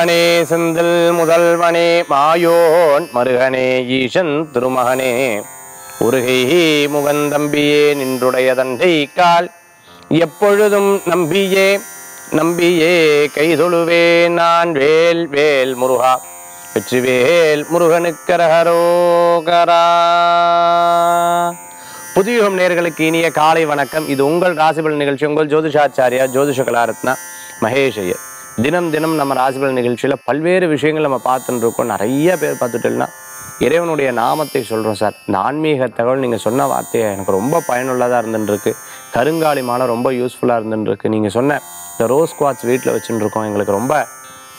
முருகனே செந்தில் முதல்வனே மாயோன் மருகனே ஈசன் திருமகனே. உருகை முகந்தம்பியே நின்றுடைய தண்டை கால். எப்பொழுதும் நம்பியே நம்பியே கைதொழுவே நான் வேல் வேல் முருகா. வெற்றிவேல் முருகனுக்கரகரோகரா புதியுகம் நேர்களுக்கு இனிய காலை வணக்கம். இது உங்கள் ராசிபலன் நிகழ்ச்சி. உங்கள் ஜோதிஷாச்சாரியா ஜோதிஷ கலாரத்னா மகேஷ் ஐயர். தினம் தினம் நம்ம ராசிபலன் நிகழ்ச்சியில் பல்வேறு விஷயங்கள் நம்ம பார்த்துட்டு இருக்கோம். நிறைய பேர் பார்த்துட்டோம்னா இறைவனுடைய நாமத்தை சொல்கிறோம் சார். இந்த ஆன்மீக தகவல் நீங்கள் சொன்ன வார்த்தையை எனக்கு ரொம்ப பயனுள்ளதாக இருந்துருக்கு கருங்காலி மாலை ரொம்ப யூஸ்ஃபுல்லாக இருந்துருக்கு நீங்கள் சொன்ன இந்த ரோஸ் குவாட்ஸ் வீட்டில் வச்சுட்டு இருக்கோம். எங்களுக்கு ரொம்ப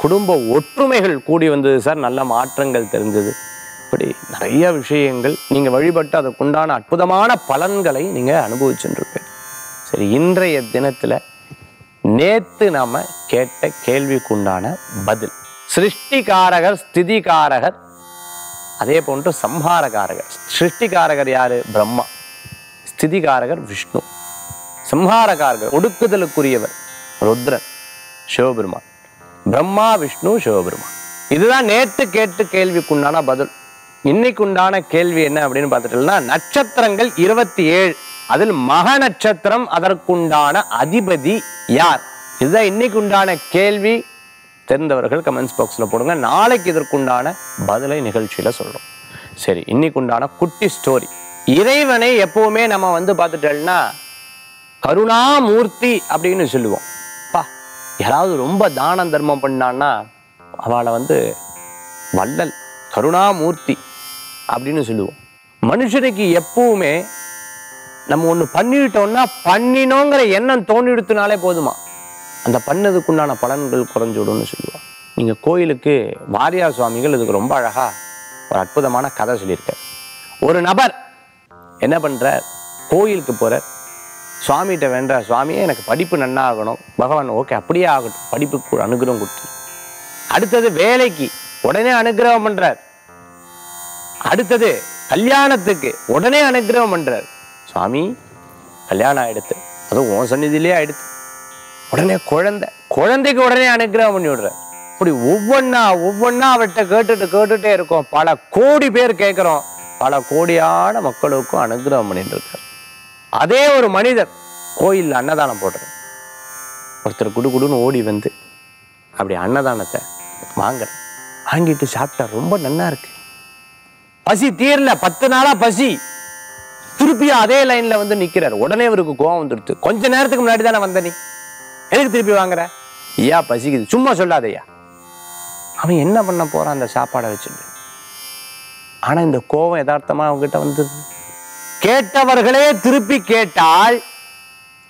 குடும்ப ஒற்றுமைகள் கூடி வந்தது சார். நல்ல மாற்றங்கள் தெரிஞ்சது. இப்படி நிறைய விஷயங்கள் நீங்கள் வழிபட்டு அதுக்குண்டான அற்புதமான பலன்களை நீங்கள் அனுபவிச்சுருப்பீங்க சரி இன்றைய தினத்தில் நேத்து நாம கேட்ட கேள்விக்குண்டான பதில். சிருஷ்டிகாரகர் ஸ்திதிகாரகர் அதே போன்று சம்ஹாரகாரகர். சிருஷ்டிகாரகர் யாரு? பிரம்மா. ஸ்திதிகாரகர் விஷ்ணு. சம்ஹாரகாரகர் ஒடுக்குதலுக்குரியவர் ருத்ரன் சிவபெருமான். பிரம்மா விஷ்ணு சிவபெருமான். இதுதான் நேற்று கேட்டு கேள்விக்குண்டான பதில். இன்னைக்கு உண்டான கேள்வி என்ன அப்படின்னு பார்த்துட்டோம்னா நட்சத்திரங்கள் இருபத்தி ஏழு. அதில் மக நட்சத்திரம் அதற்குண்டான அதிபதி யார்? இதுதான் இன்னைக்கு உண்டான கேள்வி. தெரிந்தவர்கள் கமெண்ட்ஸ் பாக்ஸ்ல போடுங்க. நாளைக்கு இதற்குண்டான பதிலை நிகழ்ச்சியில சொல்றோம். சரி இன்னைக்கு உண்டான குட்டி ஸ்டோரி இறைவனை எப்பவுமே நம்ம வந்து பார்த்துட்டோம்னா கருணாமூர்த்தி அப்படின்னு சொல்லுவோம். பா யாராவது ரொம்ப தானம் தர்மம் பண்ணான்னா அவளை வந்து வள்ளல் கருணாமூர்த்தி அப்படின்னு சொல்லுவோம். மனுஷனுக்கு எப்பவுமே நம்ம ஒன்று பண்ணிட்டோம்னா பண்ணினோங்கிற எண்ணம் தோண்டிடுத்துனாலே போதுமா? அந்த பண்ணதுக்குண்டான பலன்கள் குறைஞ்சிடும்னு சொல்லுவோம். நீங்கள் கோயிலுக்கு வாரியார் சுவாமிகள் இதுக்கு ரொம்ப அழகா ஒரு அற்புதமான கதை சொல்லியிருக்கார். ஒரு நபர் என்ன பண்ணுறார் கோயிலுக்கு போறார். சுவாமிகிட்ட வேண்ட சுவாமியே எனக்கு படிப்பு நன்னா ஆகணும் பகவான் ஓகே அப்படியே ஆகட்டும். படிப்புக்கு அனுகிரகம் கொடுத்து. அடுத்தது வேலைக்கு உடனே அனுகிரகம் பண்ணுறார் அடுத்தது கல்யாணத்துக்கு உடனே அனுகிரகம் பண்றார். சாமி கல்யாணம் ஆகிடுத்து அதுவும் உன் சன்னிதிலே ஆகிடுத்து உடனே குழந்தை குழந்தைக்கு உடனே அனுகிரகம் பண்ணி விடுற. இப்படி ஒவ்வொன்றா ஒவ்வொன்றா அவர்கிட்ட கேட்டுட்டு கேட்டுட்டே இருக்கோம். பல கோடி பேர் கேட்குறோம். பல கோடியான மக்களுக்கும் அனுகிரகம் பண்ணிட்டு இருக்கார். அதே ஒரு மனிதர் கோயிலில் அன்னதானம் போடுறார். ஒருத்தர் குடு குடுன்னு ஓடி வந்து அப்படி அன்னதானத்தை வாங்குறேன் வாங்கிட்டு சாப்பிட்டா ரொம்ப நன்னா இருக்கு. பசி தீரல பத்து நாளா பசி. திருப்பியும் அதே லைன்ல வந்து நிக்கிறார். உடனே இவருக்கு கோவம் வந்துடுச்சு கொஞ்ச நேரத்துக்கு முன்னாடி தானே வந்த நீ? எதுக்கு திருப்பி வாங்குற? ஐயா பசிக்குது. சும்மா சொல்லாதய்யா அவன் என்ன பண்ண போறான் அந்த சாப்பாடை வச்சுட்டு? ஆனா இந்த கோவம் யதார்த்தமா அவங்ககிட்ட வந்தது. கேட்டவர்களே திருப்பி கேட்டால்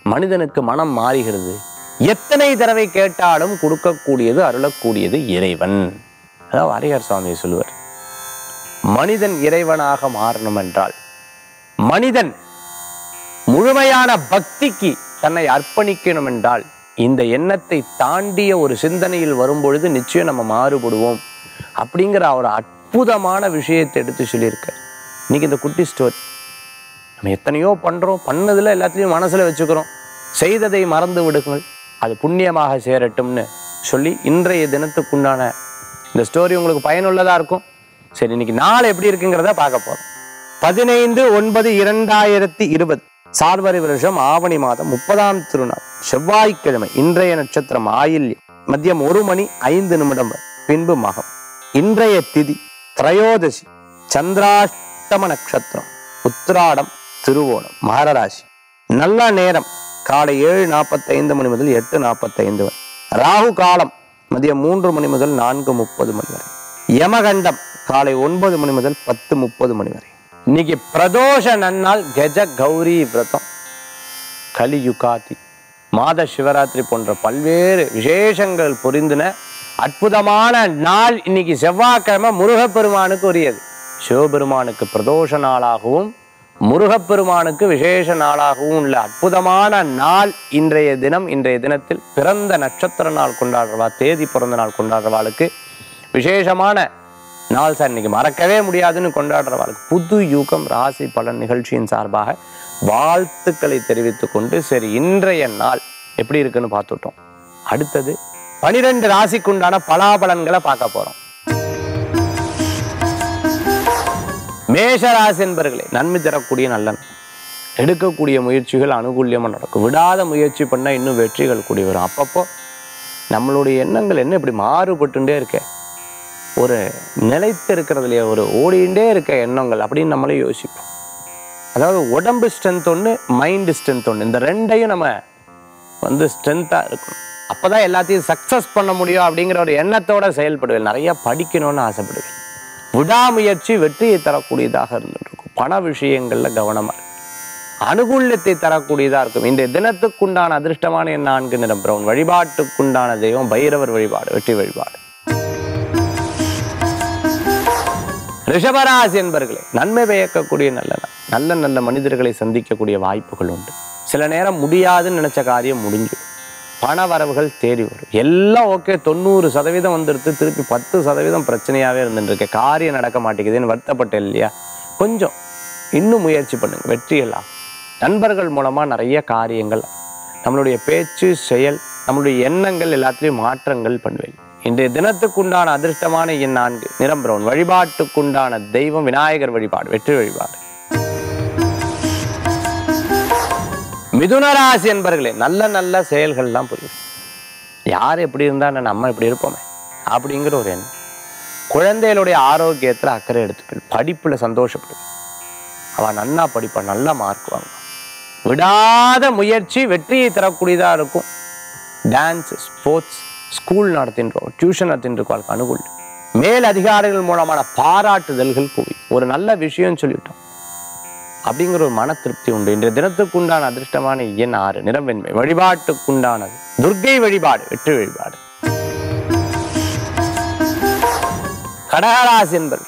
மனிதனுக்கு மனம் மாறுகிறது. எத்தனை தடவை கேட்டாலும் கொடுக்கக்கூடியது அருளக்கூடியது இறைவன். அதாவது வாரியார் சுவாமி சொல்லுவார். மனிதன் இறைவனாக மாறணும் என்றால் மனிதன் முழுமையான பக்திக்கு தன்னை அர்ப்பணிக்கணும் என்றால் இந்த எண்ணத்தை தாண்டிய ஒரு சிந்தனையில் வரும்பொழுது நிச்சயம் நம்ம மாறுபடுவோம் அப்படிங்கிற ஒரு அற்புதமான விஷயத்தை எடுத்து சொல்லியிருக்கார். இன்னைக்கு இந்த குட்டி ஸ்டோரி நம்ம எத்தனையோ பண்றோம் பண்ணதுல எல்லாத்தையும் மனசுல வச்சுக்கிறோம். செய்ததை மறந்து விடுங்கள். அது புண்ணியமாக சேரட்டும்னு சொல்லி இன்றைய தினத்துக்குண்டான இந்த ஸ்டோரி உங்களுக்கு பயனுள்ளதா இருக்கும். சரி இன்னைக்கு நாள் எப்படி இருக்குங்கிறத பார்க்க போகிறோம் பதினைந்து ஒன்பது இரண்டாயிரத்தி இருபது. சார்வரி வருஷம் ஆவணி மாதம் முப்பதாம் திருநாள். செவ்வாய்க்கிழமை இன்றைய நட்சத்திரம் ஆயில்யம். மதியம் ஒரு மணி ஐந்து நிமிடம் பின்பு மகம். இன்றைய திதி திரையோதசி. சந்திராஷ்டம நட்சத்திரம். உத்திராடம் திருவோணம் மகர ராசி நல்ல நேரம். காலை ஏழு நாற்பத்தைந்து மணி முதல் எட்டு நாற்பத்தைந்து வரை. ராகு காலம் மதியம் மூன்று மணி முதல் நான்கு முப்பது மணி வரை. யமகண்டம் காலை ஒன்பது மணி முதல் பத்து முப்பது மணி வரை. இன்னைக்கு பிரதோஷ நன்னாள் கஜ கௌரி விரதம். கலியுகாதி மாத சிவராத்திரி போன்ற பல்வேறு விசேஷங்கள் புரிந்தின அற்புதமான நாள் இன்னைக்கு செவ்வாய்க்கிழமை முருகப்பெருமானுக்கு உரியது. சிவபெருமானுக்கு பிரதோஷ நாளாகவும் முருகப்பெருமானுக்கு விசேஷ நாளாகவும் உள்ள அற்புதமான நாள் இன்றைய தினம் இன்றைய தினத்தில் பிறந்த நட்சத்திர நாள் கொண்டாடுறவா தேதி பிறந்த நாள் கொண்டாடுறவாளுக்கு விசேஷமான நாள் சார் இன்னைக்கு மறக்கவே முடியாதுன்னு கொண்டாடுறவாளுக்கு புது யூகம் ராசி பலன் நிகழ்ச்சியின் சார்பாக வாழ்த்துக்களை தெரிவித்துக் கொண்டு சரி இன்றைய நாள் எப்படி இருக்குன்னு பார்த்துட்டோம். அடுத்தது பனிரெண்டு ராசிக்குண்டான பலாபலன்களை பார்க்க போறோம். மேஷ ராசி என்பர்களே நன்மை தரக்கூடிய நல்லன். எடுக்கக்கூடிய முயற்சிகள் அனுகூல்யமா நடக்கும். விடாத முயற்சி பண்ணால் இன்னும் வெற்றிகள் கூடி வரும். அப்பப்போ நம்மளுடைய எண்ணங்கள் என்ன இப்படி மாறுபட்டுட்டே இருக்க. ஒரு நிலைத்து இருக்கிறதுலையே ஒரு ஓடிண்டே இருக்க எண்ணங்கள் அப்படின்னு நம்மளே யோசிப்போம். அதாவது உடம்பு ஸ்ட்ரென்த் ஒன்று மைண்டு ஸ்ட்ரென்த் ஒன்று இந்த ரெண்டையும் நம்ம வந்து ஸ்ட்ரென்த்தாக இருக்கணும். அப்போ தான் எல்லாத்தையும் சக்ஸஸ் பண்ண முடியும் அப்படிங்கிற ஒரு எண்ணத்தோடு செயல்படுவேன். நிறைய படிக்கணும்னு ஆசைப்படுவேன். விடாமுயற்சி வெற்றியை தரக்கூடியதாக இருந்துட்டு இருக்கும் பண விஷயங்களில் கவனமாக இருக்கும் அனுகூல்யத்தை தரக்கூடியதாக இருக்கும். இந்த தினத்துக்குண்டான அதிர்ஷ்டமான எண் நான்கு நிறம் பிரவுன் வழிபாட்டுக்குண்டான தெய்வம் பைரவர் வழிபாடு வெற்றி வழிபாடு. ரிஷபராசி என்பர்களே. நன்மை பயக்கக்கூடிய நல்ல நல்ல நல்ல மனிதர்களை சந்திக்கக்கூடிய வாய்ப்புகள் உண்டு. சில நேரம் முடியாதுன்னு நினைச்ச காரியம் முடிஞ்சு. பண வரவுகள் தேடி வரும். எல்லாம் ஓகே தொண்ணூறு சதவீதம் வந்துடுத்து திருப்பி பத்து சதவீதம் பிரச்சனையாவே இருந்துட்டு இருக்கு காரியம் நடக்க மாட்டேங்குதுன்னு வருத்தப்பட்டேன் இல்லையா? கொஞ்சம் இன்னும் முயற்சி பண்ணுங்க. வெற்றியெல்லாம் நண்பர்கள் மூலமா நிறைய காரியங்கள். நம்மளுடைய பேச்சு செயல் நம்மளுடைய எண்ணங்கள் எல்லாத்துலேயும் மாற்றங்கள் பண்ணுவேன். இன்றைய தினத்துக்குண்டான அதிர்ஷ்டமான எண் நான்கு. நிரம்புறவன் வழிபாட்டுக்குண்டான தெய்வம் விநாயகர் வழிபாடு வெற்றி வழிபாடு. மிதுனராசி என்பர்களே நல்ல நல்ல செயல்கள்லாம் புரியும். யார் எப்படி இருந்தா நம்ம இப்படி இருப்போமே அப்படிங்கிற ஒரு எண்ணம். குழந்தைகளுடைய ஆரோக்கியத்துல அக்கறை எடுத்துக்கள் படிப்புல சந்தோஷப்படு அவ நன்னா படிப்பா நல்லா மார்க் வாங்குவான் விடாத முயற்சி வெற்றியை தரக்கூடியதா இருக்கும். டான்ஸ் ஸ்போர்ட்ஸ் ஸ்கூல் நடத்தின்றோம் டியூஷன் நடத்தின்றோம் அனுகூல் மேல் அதிகாரிகள் மூலமான பாராட்டுதல்கள் போய் ஒரு நல்ல விஷயம் சொல்லிட்டோம். அப்படிங்கிற ஒரு மன திருப்தி உண்டு. இன்றைய தினத்துக்குண்டான அதிர்ஷ்டமான எண் ஆறு நிறம் வெண்மை. வழிபாட்டுக்குண்டானது. துர்கை வழிபாடு வெற்றி வழிபாடு. கடகராசி என்பது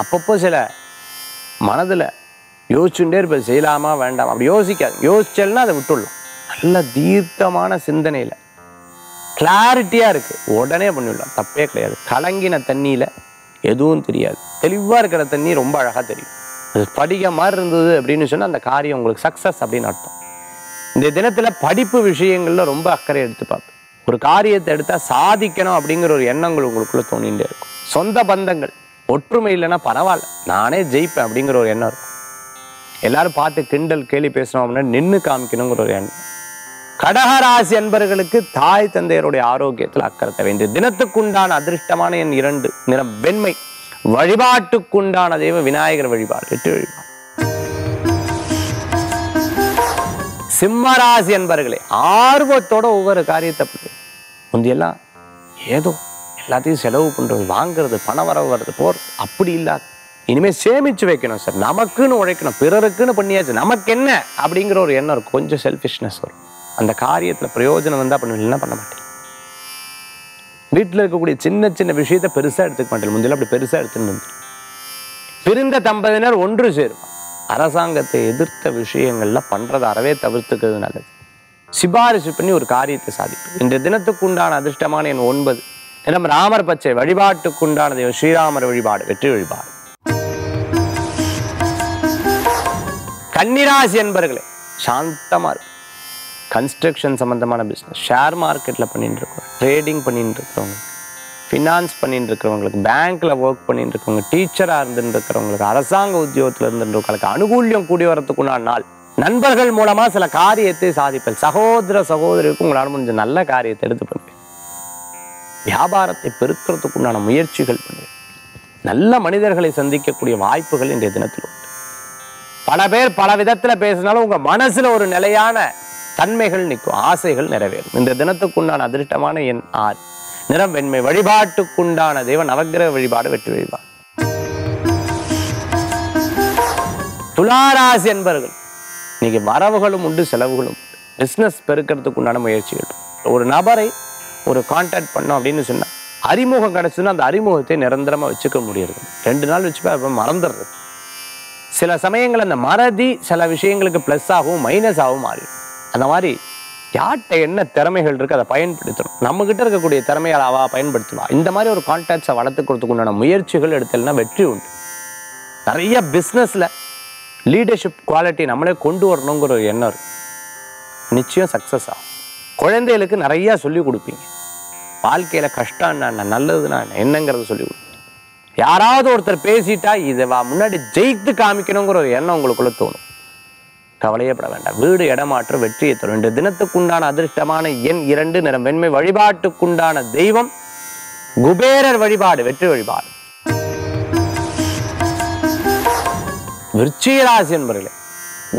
அப்பப்போ சில மனதில் யோசிச்சுட்டே இருப்பது செய்யலாமா வேண்டாம்? அப்படி யோசிக்காது. யோசிச்சல்னா அதை விட்டுடலாம். நல்ல தீர்த்தமான சிந்தனையில் கிளாரிட்டியாக இருக்குது உடனே பண்ணிவிடலாம் தப்பே கிடையாது. கலங்கின தண்ணியில எதுவும் தெரியாது. தெளிவா இருக்கிற தண்ணி ரொம்ப அழகா தெரியும். அது படிக்க மாதிரி இருந்தது அப்படின்னு சொன்னா அந்த காரியம் உங்களுக்கு சக்சஸ் அப்படின்னு அர்த்தம். இந்த தினத்துல படிப்பு விஷயங்கள்ல ரொம்ப அக்கறை எடுத்து பார்ப்பேன் ஒரு காரியத்தை எடுத்தா சாதிக்கணும் அப்படிங்கிற ஒரு எண்ணங்கள் உங்களுக்குள்ள தோணிகிட்டே இருக்கும். சொந்த பந்தங்கள். ஒற்றுமை இல்லைன்னா பரவாயில்ல. நானே ஜெயிப்பேன் அப்படிங்கிற ஒரு எண்ணம் இருக்கும். எல்லாரும் பார்த்து கிண்டல் கேலி பேசணும் அப்படின்னா நின்று காமிக்கணுங்கிற ஒரு எண்ணம். கடகராசி என்பர்களுக்கு தாய் தந்தையருடைய ஆரோக்கியத்தில் அக்கறை தேவை. தினத்துக்குண்டான அதிர்ஷ்டமான என் இரண்டு நிறம் வெண்மை. வழிபாட்டுக்குண்டான தெய்வ விநாயகர் வழிபாடு. வெற்றி வழிபாடு. சிம்மராசி என்பர்களே ஆர்வத்தோட ஒவ்வொரு காரியத்தை முந்தியெல்லாம் ஏதோ எல்லாத்தையும் செலவு பண்றது வாங்குறது பணம் வரவு வர்றது போர். அப்படி இல்லாது. இனிமே சேமிச்சு வைக்கணும் சார். நமக்குன்னு உழைக்கணும். பிறருக்குன்னு பண்ணியாச்சு. நமக்கு என்ன அப்படிங்கிற ஒரு எண்ணம் இருக்கும். கொஞ்சம் செல்ஃபிஷ்னஸ் வரும். அந்த காரியத்தில் பிரயோஜனம் வந்தா பண்ணுவீங்கன்னா பண்ண மாட்டேன். வீட்டில் இருக்கக்கூடிய சின்ன சின்ன விஷயத்தை பெருசா எடுத்துக்க மாட்டேன். முந்தியெல்லாம் அப்படி பெருசா எடுத்துன்னு வந்து. பிரிந்த தம்பதியினர் ஒன்று சேரும். அரசாங்கத்தை எதிர்த்த விஷயங்கள்ல பண்றதை அறவே தவிர்த்துக்கிறது நல்லது. சிபாரிசு பண்ணி ஒரு காரியத்தை சாதிக்கும் இந்த தினத்துக்கு உண்டான அதிர்ஷ்டமான என் ஒன்பது. தினம் ராமர் பச்சை வழிபாட்டுக்குண்டான ஸ்ரீராமர் வழிபாடு வெற்றி வழிபாடு. கன்னிராசி என்பர்களே சாந்தமா இருக்கும் கன்ஸ்ட்ரக்ஷன் சம்மந்தமான பிஸ்னஸ் ஷேர் மார்க்கெட்டில் பண்ணிட்டு இருக்கோம் ட்ரேடிங் பண்ணிட்டு இருக்கிறவங்க ஃபினான்ஸ் பண்ணிட்டு இருக்கிறவங்களுக்கு பேங்க்கில் ஒர்க் பண்ணிட்டு இருக்கவங்க டீச்சராக இருந்துட்டு இருக்கிறவங்களுக்கு அரசாங்க உத்தியோகத்தில் இருந்துட்டு அனுகூல்யம் கூடி வரத்துக்குண்டான நாள். நண்பர்கள் மூலமா சில காரியத்தை சாதிப்பேன். சகோதர சகோதரிக்கும் உங்களால் முடிஞ்ச நல்ல காரியத்தை எடுத்து பண்ணுவேன். வியாபாரத்தை பெருக்கிறதுக்குண்டான முயற்சிகள் பண்ணுவேன். நல்ல மனிதர்களை சந்திக்கக்கூடிய வாய்ப்புகள் இன்றைய தினத்தில் உண்டு. பல பேர் பல விதத்தில் பேசினாலும் உங்க மனசுல ஒரு நிலையான தன்மைகள் நிற்கும் ஆசைகள் நிறைவேறும். இந்த தினத்துக்குண்டான அதிர்ஷ்டமான என் ஆர் நிறம் வெண்மை வழிபாட்டுக்குண்டான தெய்வ நவக்கிரக வழிபாடு வெற்றி வழிபாடு. துளாராசி என்பர்கள் இன்னைக்கு வரவுகளும் உண்டு செலவுகளும் உண்டு. பிஸ்னஸ் பெருக்கிறதுக்கு உண்டான முயற்சிகள் ஒரு நபரை ஒரு கான்டாக்ட் பண்ணோம் அப்படின்னு சொன்னால் அறிமுகம் கிடச்சுன்னா அந்த அறிமுகத்தை நிரந்தரமா வச்சுக்க முடியறது. ரெண்டு நாள் வச்சுப்பா இப்போ மறந்துடுறது. சில சமயங்கள் அந்த மறதி சில விஷயங்களுக்கு ப்ளஸ் ஆகவும் மைனஸ் ஆகவும் மாறிடும். அந்த மாதிரி யார்கிட்ட என்ன திறமைகள் இருக்கு அதை பயன்படுத்தணும். நம்மக்கிட்ட இருக்கக்கூடிய திறமையால் அவா பயன்படுத்தணும். இந்த மாதிரி ஒரு கான்டாக்ட்ஸை வளர்த்துக்கிறதுக்கு உண்டான முயற்சிகள் எடுத்தல்னா வெற்றி உண்டு. நிறைய பிஸ்னஸில் லீடர்ஷிப் குவாலிட்டி நம்மளே கொண்டு வரணுங்கிற ஒரு எண்ணம் இருக்கு. நிச்சயம் சக்ஸஸ் ஆகும். குழந்தைகளுக்கு நிறைய சொல்லி கொடுப்பீங்க. வாழ்க்கையில கஷ்டம் என்ன நல்லதுன்னா என்ன என்னங்கிறத சொல்லி கொடு யாராவது ஒருத்தர் பேசிட்டா இதை முன்னாடி ஜெயித்து காமிக்கணுங்கிற ஒரு எண்ணம் உங்களுக்குள்ள தோணும். கவலையப்பட வேண்டாம். வீடு இடமாற்றம் வெற்றியை தரும். இன்று தினத்துக்குண்டான அதிர்ஷ்டமான எண் இரண்டு நிறம். வெண்மை வழிபாட்டுக்குண்டான தெய்வம் குபேரர் வழிபாடு வெற்றி வழிபாடு. விருச்சிகராசி என்பர்களே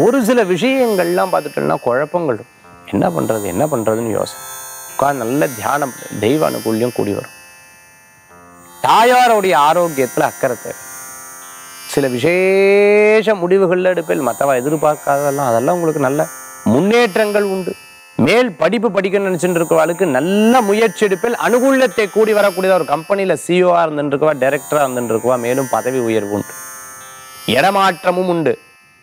ஒரு சில விஷயங்கள்லாம் பார்த்துட்டோம்னா குழப்பங்கள் என்ன பண்றது என்ன பண்றதுன்னு யோசனை. உட்கார்ந்து நல்ல தியானம் தெய்வ அனுகூல்யம் கூடி வரும். தாயாருடைய ஆரோக்கியத்துல அக்கறை தேவை. சில விசேஷ முடிவுகள் எடுப்பில் மற்றவா எதிர்பார்க்காததெல்லாம் அதெல்லாம் உங்களுக்கு நல்ல முன்னேற்றங்கள் உண்டு. மேல் படிப்பு படிக்கணும்னு நினச்சிட்டு நல்ல முயற்சி எடுப்பில் அனுகூலத்தை கூடி வரக்கூடிய ஒரு கம்பெனியில் சிஓவாக இருந்துருக்குவா இருக்கவா இருந்துருக்குவா மேலும் பதவி உயர்வு உண்டு. இடமாற்றமும் உண்டு.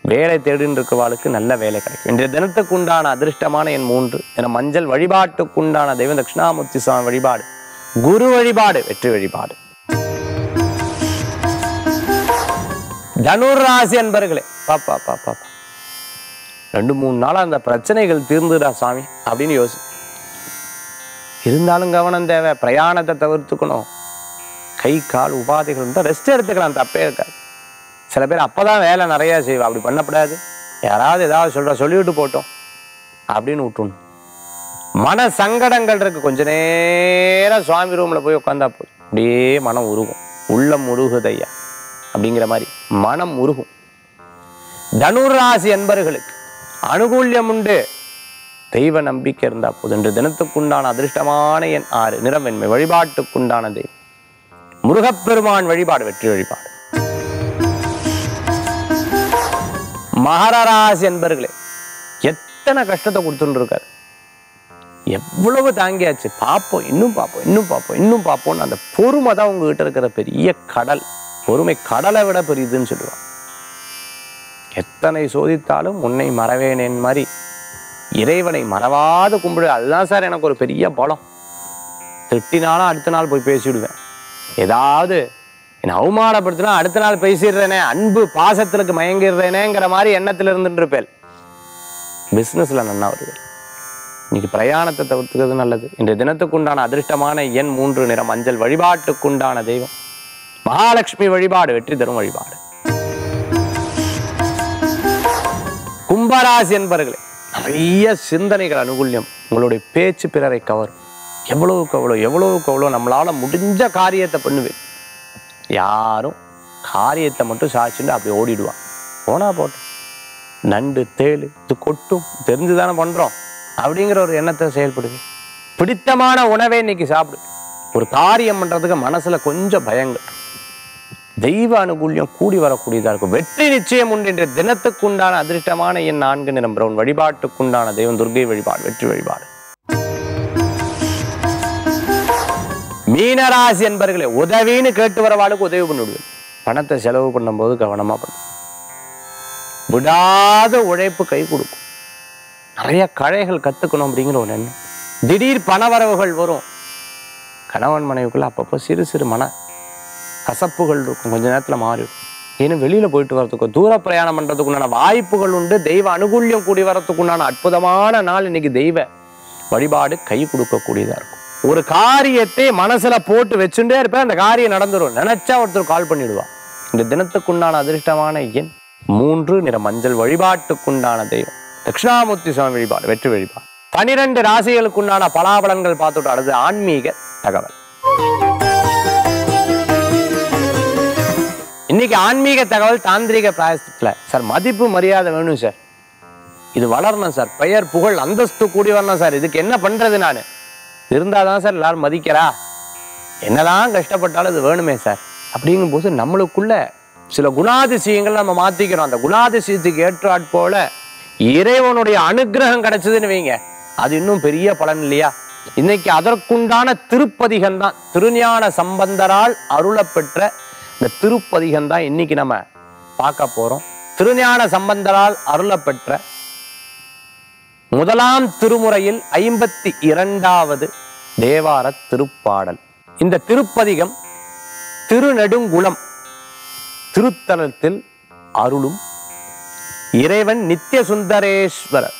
வேலை தேடின்னு இருக்கிறவாளுக்கு நல்ல வேலை கிடைக்கும். இன்றைய தினத்துக்கு உண்டான அதிர்ஷ்டமான என் மூன்று. என மஞ்சள் வழிபாட்டுக்கு உண்டான தெய்வம் தட்சிணாமூர்த்தி சுவாமி வழிபாடு. குரு வழிபாடு வெற்றி வழிபாடு. தனுராசி அன்பர்களே. பாப்பா பாப்பா பாப்பா ரெண்டு மூணு நாளா அந்த பிரச்சனைகள் தீர்ந்துடா சாமி அப்படின்னு யோசி. இருந்தாலும் கவனம் தேவை. பிரயாணத்தை தவிர்த்துக்கணும். கை கால் உபாதைகள் இருந்தால் ரெஸ்ட் எடுத்துக்கலாம். தப்பே இருக்காது. சில பேர் அப்பதான் வேலை நிறைய செய்வா. அப்படி பண்ணக்கூடாது யாராவது ஏதாவது சொல்கிற சொல்லிவிட்டு போட்டோம் அப்படின்னு விட்டுணும் மன சங்கடங்கள் இருக்கு. கொஞ்ச நேரம் சுவாமி ரூம்ல போய் உட்காந்தா போதும். அப்படியே மனம் உருகும். உள்ளம் உருகுதையா அப்படிங்கிற மாதிரி. மனம் உருகும். தனுர் ராசி என்பர்களுக்கு அனுகூல்யம் உண்டு. தெய்வ நம்பிக்கை இருந்தா போது இன்று தினத்துக்குண்டான அதிர்ஷ்டமான என் ஆறு நிறமென்மை வழிபாட்டுக்குண்டான தெய்வம். முருகப்பெருமான் வழிபாடு வெற்றி வழிபாடு. மகரராசி என்பர்களே எத்தனை கஷ்டத்தை கொடுத்துட்டு இருக்காரு எவ்வளவு தாங்கியாச்சு. பார்ப்போம் இன்னும் பார்ப்போம் இன்னும் பார்ப்போம் இன்னும் பார்ப்போம்னு அந்த பொறுமை தான் உங்ககிட்ட இருக்கிற பெரிய கடல். பொறுமை கடலை விட பெரியதுன்னு சொல்லுவான் எத்தனை சோதித்தாலும் உன்னை மறவேனேன் மாதிரி இறைவனை மறவாத கும்பிடு. அதுதான் சார் எனக்கு ஒரு பெரிய பலம். திட்டினாலும் அடுத்த நாள் போய் பேசிவிடுவேன் ஏதாவது என்னை அவமானப்படுத்தினா அடுத்த நாள் பேசிடுறேனே அன்பு பாசத்திற்கு மயங்கிடுறேனேங்கிற மாதிரி எண்ணத்தில் இருந்துட்டு இருப்பேன் பிஸ்னஸ்ல நன்னா வருவேன். இன்னைக்கு பிரயாணத்தை தவிர்த்துக்கிறது நல்லது. இன்றைய தினத்துக்குண்டான அதிர்ஷ்டமான எண் மூன்று நிறம் மஞ்சள் வழிபாட்டுக்குண்டான தெய்வம். மகாலட்சுமி வழிபாடு வெற்றி தரும் வழிபாடு. கும்பராசி என்பர்களே நிறைய சிந்தனைகள் அனுகூல்யம் உங்களுடைய பேச்சு பிறரை கவரும். எவ்வளவுக்கு எவ்வளோ எவ்வளவுக்கு எவ்வளோ நம்மளால முடிஞ்ச காரியத்தை பண்ணுவேன். யாரும் காரியத்தை மட்டும் சாய்ச்சிட்டு அப்படி ஓடிடுவான். போனா போட்டோம். நண்டு தேழு இது கொட்டும். தெரிஞ்சு தானே பண்றோம். அப்படிங்கிற ஒரு எண்ணத்தை செயல்படுது. பிடித்தமான உணவை இன்னைக்கு சாப்பிடு. ஒரு காரியம் பண்றதுக்கு மனசுல கொஞ்சம் பயங்கள். தெய்வ அனுகூல்யம் கூடி வரக்கூடியதா இருக்கும். வெற்றி நிச்சயம் உண்டு என்ற தினத்துக்குண்டான அதிர்ஷ்டமான என் நான்கு நிறம் பிரவுன் வழிபாட்டுக்குண்டான தெய்வம் துர்கை வழிபாடு வெற்றி வழிபாடு. மீனராசி என்பர்களே உதவின்னு கேட்டு வரவாளுக்கு உதவி பண்ணிவிடுவேன். பணத்தை செலவு பண்ணும்போது கவனமா பண்ணும் விடாத உழைப்பு கை கொடுக்கும். நிறைய கழைகள் கத்துக்கணும் அப்படிங்கிற ஒரு எண்ணம். திடீர் பணவரவுகள் வரும். கணவன் மனைவிக்குள்ள அப்பப்போ சிறு சிறு மன கசப்புகள் இருக்கும். கொஞ்ச நேரத்தில் மாறிடும். ஏன்னா வெளியில் போயிட்டு வரதுக்கு தூர பிரயாணம் பண்ணுறதுக்குண்டான வாய்ப்புகள் உண்டு. தெய்வ அனுகூல்யம் கூடி வரதுக்குண்டான அற்புதமான நாள் இன்னைக்கு தெய்வ வழிபாடு கை கொடுக்கக்கூடியதாக இருக்கும். ஒரு காரியத்தை மனசில் போட்டு வச்சுட்டே இருப்பேன். அந்த காரியம் நடந்துடும் நினச்சா ஒருத்தர் கால் பண்ணிடுவா இந்த தினத்துக்குண்டான அதிர்ஷ்டமான எண் மூன்று நிற மஞ்சள் வழிபாட்டுக்குண்டான தெய்வம். தட்சிணாமூர்த்தி சுவாமி வழிபாடு வெற்றி வழிபாடு. பனிரெண்டு ராசிகளுக்குண்டான பலாபலன்கள் பார்த்துட்டு அடுத்து ஆன்மீக தகவல். இன்னைக்கு ஆன்மீக தகவல் தாந்திரிக பிராயசத்தில். சார் மதிப்பு மரியாதை வேணும் சார். இது வளரணும் சார். பெயர் புகழ் அந்தஸ்து கூடி வரணும் சார். இதுக்கு என்ன பண்றது நான்? இருந்தாதான் சார் எல்லாரும் மதிக்கிறா. என்னதான் கஷ்டப்பட்டாலும் இது வேணுமே சார். அப்படிங்கும்போது நம்மளுக்குள்ள சில குணாதிசயங்கள் நம்ம மாத்திக்கிறோம். அந்த குணாதிசயத்துக்கு ஏற்றாற் போல இறைவனுடைய அனுக்கிரகம் கிடைச்சதுன்னு வைங்க. அது இன்னும் பெரிய பலன் இல்லையா? இன்னைக்கு அதற்குண்டான திருப்பதிகம் தான் திருஞான சம்பந்தரால் அருளப்பெற்ற இந்த திருப்பதிகம் தான் இன்னைக்கு நம்ம பார்க்க போறோம். திருஞான சம்பந்தரால் அருளப்பெற்ற முதலாம் திருமுறையில் ஐம்பத்தி இரண்டாவது தேவார திருப்பாடல். இந்த திருப்பதிகம் திருநெடுங்குளம் திருத்தலத்தில் அருளும் இறைவன் நித்திய சுந்தரேஸ்வரர்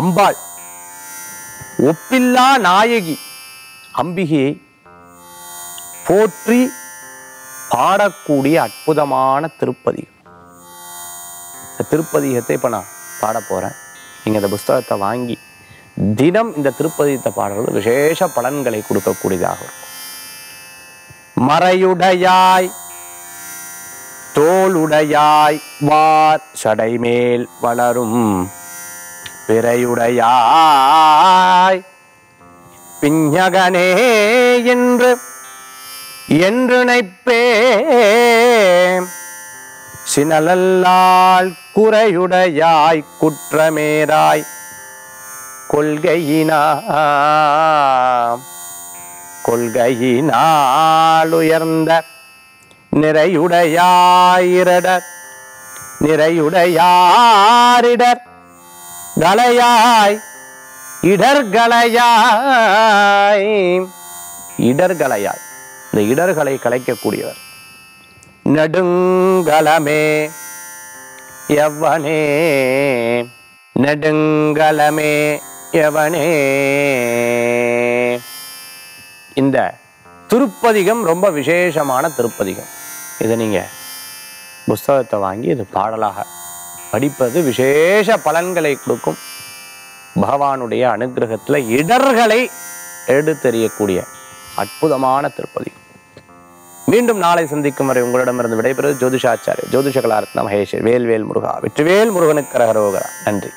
அம்பாள் ஒப்பில்லா நாயகி அம்பிகையை போற்றி பாடக்கூடிய அற்புதமான திருப்பதிகம். இந்த திருப்பதிகத்தை இப்போ நான் பாட போகிறேன் நீங்கள் இந்த புஸ்தகத்தை வாங்கி தினம் இந்த திருப்பதியத்தை பாடுறது விசேஷ பலன்களை கொடுக்கக்கூடியதாக இருக்கும். மறையுடையாய் தோளுடையாய் வார் சடைமேல் வளரும். பிறையுடையாய் பிஞகனே என்று என்றுணைப்பே சினலல்லால் குறையுடையாய் குற்றமேராய் கொள்கையினா கொள்கையினால் உயர்ந்த நிறையுடையாயிரடர் நிறையுடையாரிடர் கலையாய் இடர்களையாய் இடர்களையாய் இந்த இடர்களை கலைக்கக்கூடியவர். நெடுங்கலமே எவனே நெடுங்கலமே எவனே. இந்த திருப்பதிகம் ரொம்ப விசேஷமான திருப்பதிகம். இதை நீங்க புஸ்தகத்தை வாங்கி இது பாடலாக படிப்பது விசேஷ பலன்களை கொடுக்கும். பகவானுடைய அனுகிரகத்தில் இடர்களை எடுத்தெறியக்கூடிய அற்புதமான திருப்பதிகம் மீண்டும் நாளை சந்திக்கும் வரை உங்களிடமிருந்து விடைபெறுவது ஜோதிஷாச்சாரிய ஜோதிஷ கலாரத்ன மகேஷ் வேல்வேல் முருகா வெற்றிவேல் முருகனுக்கு கரகரோகரா நன்றி.